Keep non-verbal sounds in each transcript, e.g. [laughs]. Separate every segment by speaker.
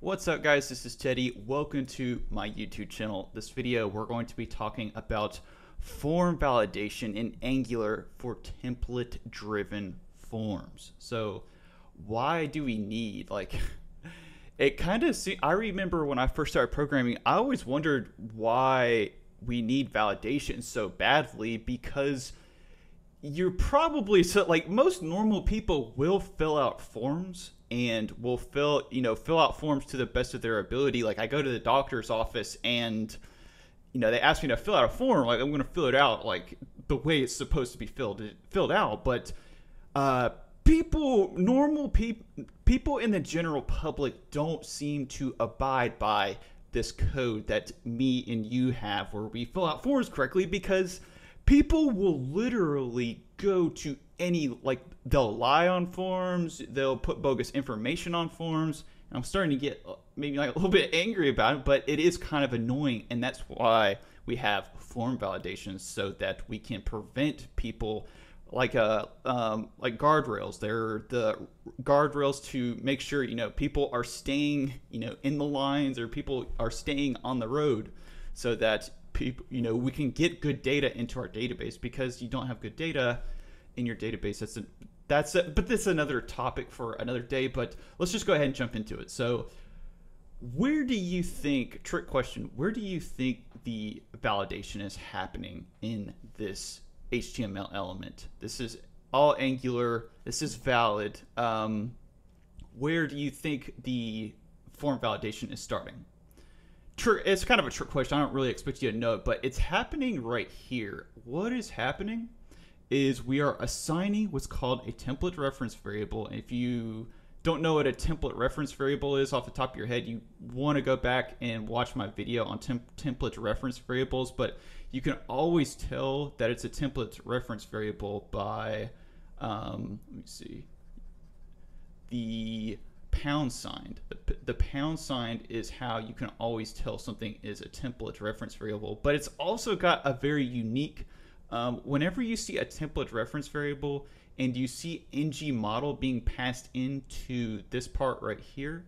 Speaker 1: What's up guys, this is Teddy. Welcome to my YouTube channel. This video we're going to be talking about form validation in Angular for template driven forms. So why do we need like [laughs] it kind of I remember when I first started programming, I always wondered why we need validation so badly because you're probably so like most normal people will fill out forms and will fill you know fill out forms to the best of their ability. Like i go to the doctor's office and you know they ask me to fill out a form like i'm going to fill it out like the way it's supposed to be filled filled out. But uh people normal people people in the general public don't seem to abide by this code that me and you have where we fill out forms correctly because people will literally go to any like they'll lie on forms they'll put bogus information on forms. I'm starting to get uh, maybe like a little bit angry about it but it is kind of annoying and that's why we have form validations so that we can prevent people like uh um, like guardrails. They're the guardrails to make sure you know people are staying you know in the lines or people are staying on the road so that people, you know, we can get good data into our database because you don't have good data in your database. That's a, that's a, but that's another topic for another day. But let's just go ahead and jump into it. So, where do you think? Trick question. Where do you think the validation is happening in this HTML element? This is all Angular. This is valid. Um, where do you think the form validation is starting? It's kind of a trick question. I don't really expect you to know it, but it's happening right here. What is happening is we are assigning what's called a template reference variable. And if you don't know what a template reference variable is off the top of your head, you want to go back and watch my video on temp template reference variables. But you can always tell that it's a template reference variable by, um, let me see, the pound sign. The, the pound sign is how you can always tell something is a template reference variable, but it's also got a very unique. Um, whenever you see a template reference variable and you see ng model being passed into this part right here,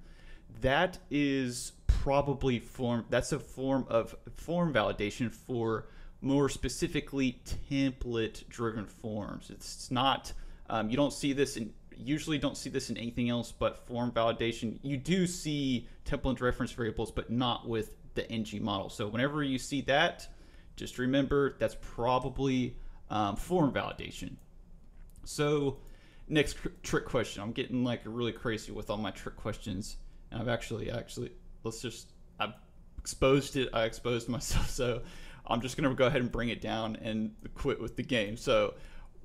Speaker 1: that is probably form. That's a form of form validation for more specifically template driven forms. It's not. Um, you don't see this in usually don't see this in anything else but form validation. You do see template reference variables, but not with the ng model. So whenever you see that, just remember that's probably um, form validation. So next trick question. I'm getting like really crazy with all my trick questions. And I've actually, actually, let's just, I've exposed it. I exposed [laughs] myself. So I'm just going to go ahead and bring it down and quit with the game. So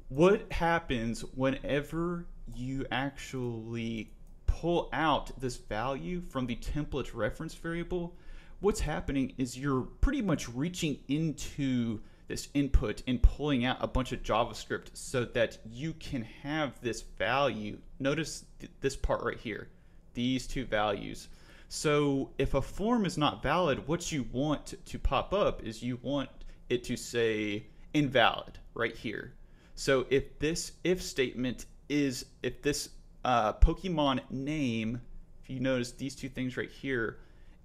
Speaker 1: what happens whenever you actually pull out this value from the template reference variable, what's happening is you're pretty much reaching into this input and pulling out a bunch of JavaScript so that you can have this value. Notice th this part right here, these two values. So if a form is not valid, what you want to pop up is you want it to say invalid right here. So if this if statement is if this uh, Pokemon name, if you notice these two things right here,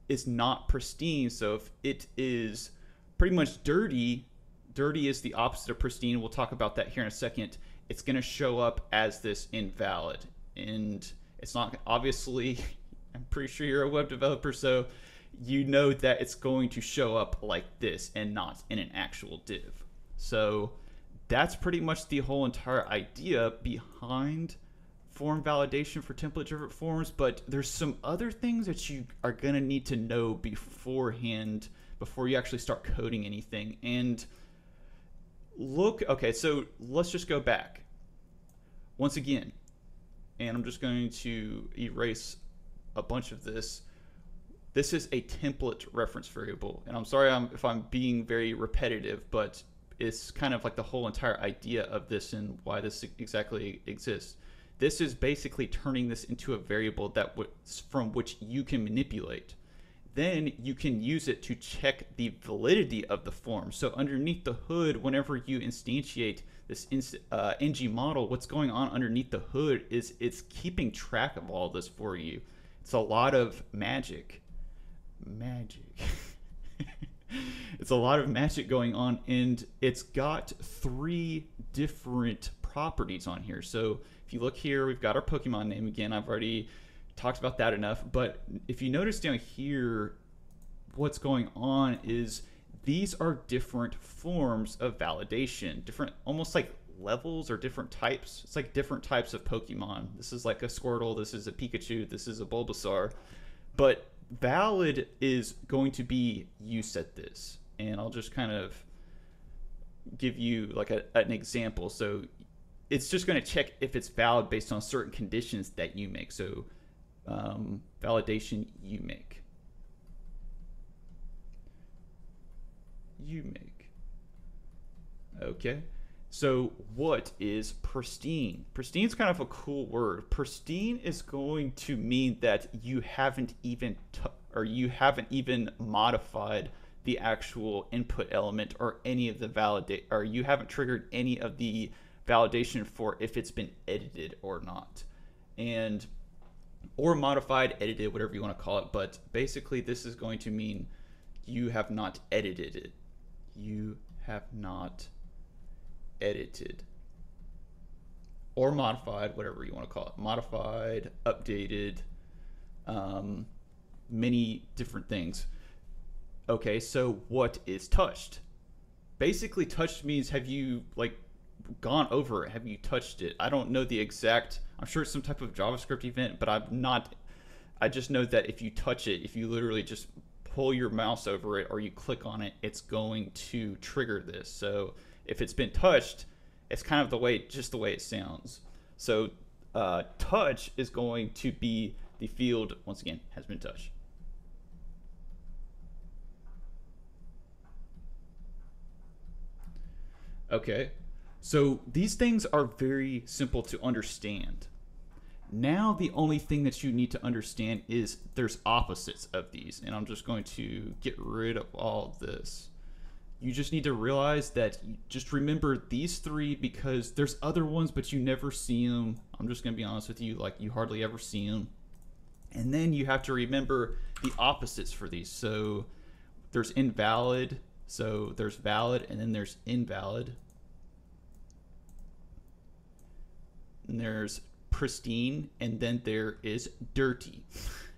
Speaker 1: is not pristine. So if it is pretty much dirty, dirty is the opposite of pristine. We'll talk about that here in a second. It's going to show up as this invalid. And it's not obviously, [laughs] I'm pretty sure you're a web developer, so you know that it's going to show up like this and not in an actual div. So that's pretty much the whole entire idea behind form validation for template driven forms but there's some other things that you are going to need to know beforehand before you actually start coding anything. And look okay so let's just go back. Once again and i'm just going to erase a bunch of this. This is a template reference variable and i'm sorry if i'm being very repetitive but is kind of like the whole entire idea of this and why this exactly exists. This is basically turning this into a variable that from which you can manipulate. Then you can use it to check the validity of the form. So underneath the hood, whenever you instantiate this uh, ng model, what's going on underneath the hood is it's keeping track of all this for you. It's a lot of magic. Magic. [laughs] [laughs] it's a lot of magic going on, and it's got three different properties on here. So if you look here, we've got our Pokemon name again. I've already talked about that enough. But if you notice down here, what's going on is these are different forms of validation, different, almost like levels or different types. It's like different types of Pokemon. This is like a Squirtle, this is a Pikachu, this is a Bulbasaur. But valid is going to be you set this. And I'll just kind of give you like a, an example. So it's just going to check if it's valid based on certain conditions that you make. So um, validation you make. You make. Okay. So what is pristine? Pristine is kind of a cool word. Pristine is going to mean that you haven't even t- or you haven't even modified the actual input element or any of the validate or you haven't triggered any of the validation for if it's been edited or not. And or modified, edited, whatever you want to call it, but basically this is going to mean you have not edited it. You have not edited or modified, whatever you want to call it, modified, updated, um, many different things. Okay, so what is touched? Basically, touched means have you like gone over it? Have you touched it? I don't know the exact. I'm sure it's some type of JavaScript event, but I'm not. I just know that if you touch it, if you literally just pull your mouse over it or you click on it, it's going to trigger this. So if it's been touched, it's kind of the way, just the way it sounds. So uh, touch is going to be the field, once again, has been touched. Okay, so these things are very simple to understand. Now the only thing that you need to understand is there's opposites of these, and I'm just going to get rid of all of this you just need to realize that just remember these three because there's other ones but you never see them i'm just going to be honest with you like you hardly ever see them and then you have to remember the opposites for these. So there's invalid so there's valid and then there's invalid. And there's pristine and then there is dirty [laughs]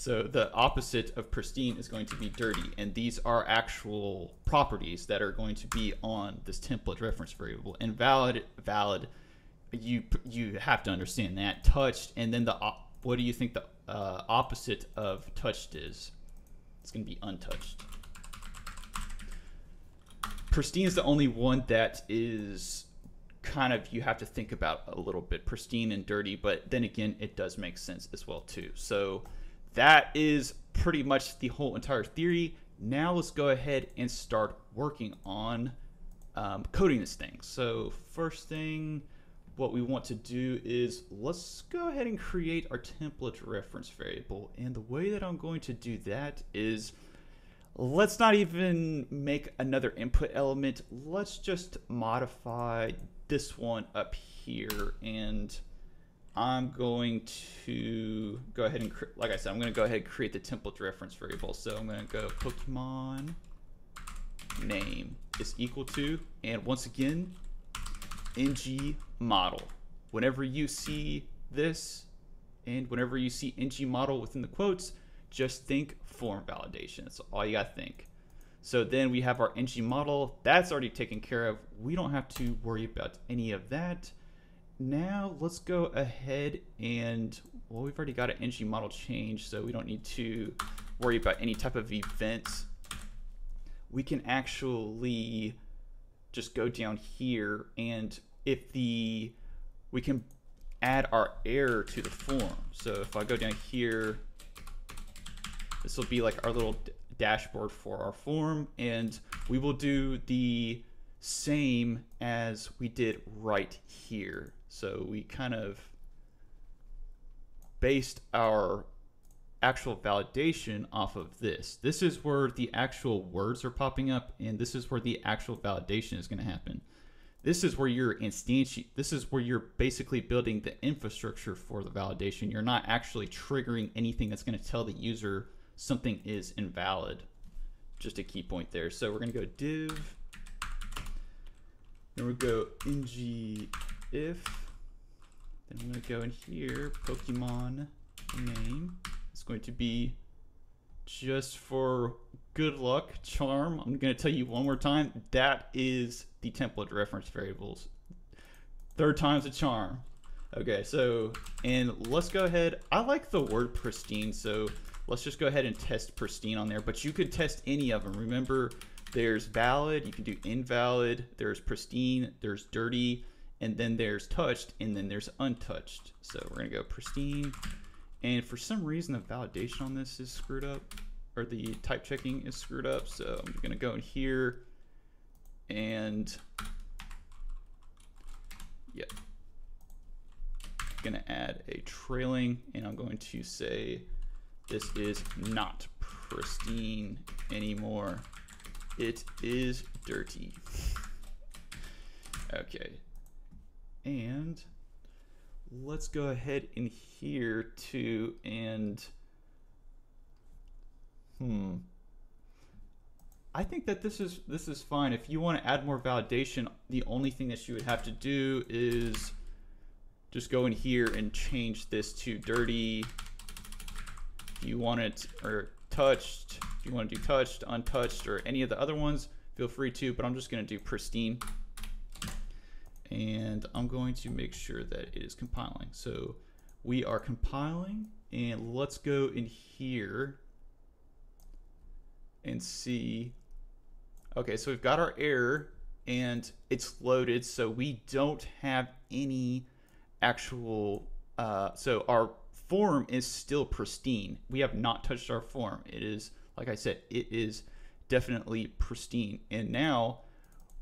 Speaker 1: So the opposite of pristine is going to be dirty, and these are actual properties that are going to be on this template reference variable. And valid, valid, you you have to understand that touched, and then the what do you think the uh, opposite of touched is? It's going to be untouched. Pristine is the only one that is kind of you have to think about a little bit pristine and dirty, but then again, it does make sense as well too. So that is pretty much the whole entire theory. Now let's go ahead and start working on um, coding this thing. So first thing, what we want to do is let's go ahead and create our template reference variable. And the way that I'm going to do that is let's not even make another input element. Let's just modify this one up here and I'm going to go ahead and, like I said, I'm going to go ahead and create the template reference variable. So I'm going to go Pokemon name is equal to, and once again, ng model. Whenever you see this, and whenever you see ng model within the quotes, just think form validation. That's all you got to think. So then we have our ng model. That's already taken care of. We don't have to worry about any of that now let's go ahead and, well, we've already got an ng model change, so we don't need to worry about any type of events. We can actually just go down here and if the, we can add our error to the form. So if I go down here, this will be like our little dashboard for our form and we will do the same as we did right here. So we kind of based our actual validation off of this. This is where the actual words are popping up, and this is where the actual validation is going to happen. this is where you're instantiate. This is where you're basically building the infrastructure for the validation. You're not actually triggering anything that's going to tell the user something is invalid. Just a key point there. So we're going to go div. Then we'll go ng if. Then I'm going to go in here, Pokemon name. It's going to be just for good luck, charm. I'm going to tell you one more time. That is the template reference variables. Third time's a charm. Okay, so, and let's go ahead. I like the word pristine, so let's just go ahead and test pristine on there, but you could test any of them. Remember, there's valid, you can do invalid, there's pristine, there's dirty, and then there's touched, and then there's untouched. So we're gonna go pristine, and for some reason the validation on this is screwed up, or the type checking is screwed up, so I'm gonna go in here, and yeah, I'm gonna add a trailing, and I'm going to say this is not pristine anymore. It is dirty. [laughs] Okay. And let's go ahead in here too and hmm I think that this is this is fine. If you want to add more validation, the only thing that you would have to do is just go in here and change this to dirty. If you want it or touched, if you want to do touched, untouched, or any of the other ones, feel free to, but I'm just going to do pristine. And I'm going to make sure that it is compiling. So we are compiling, and let's go in here and see Okay, so we've got our error and it's loaded, so we don't have any actual, uh, so our form is still pristine. We have not touched our form. It is, like I said, it is definitely pristine. And now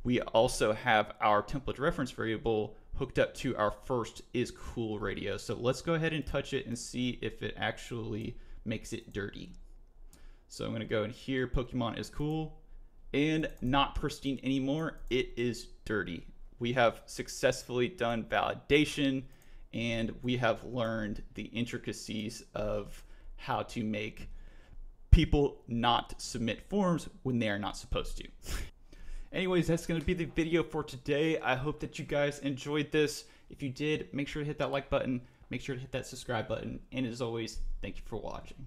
Speaker 1: we also have our template reference variable hooked up to our first is cool radio. So let's go ahead and touch it and see if it actually makes it dirty. So I'm gonna go in here, Pokemon is cool and not pristine anymore. It is dirty. We have successfully done validation and we have learned the intricacies of how to make people not submit forms when they are not supposed to. Anyways, that's going to be the video for today. I hope that you guys enjoyed this. If you did, make sure to hit that like button, make sure to hit that subscribe button, and as always, thank you for watching.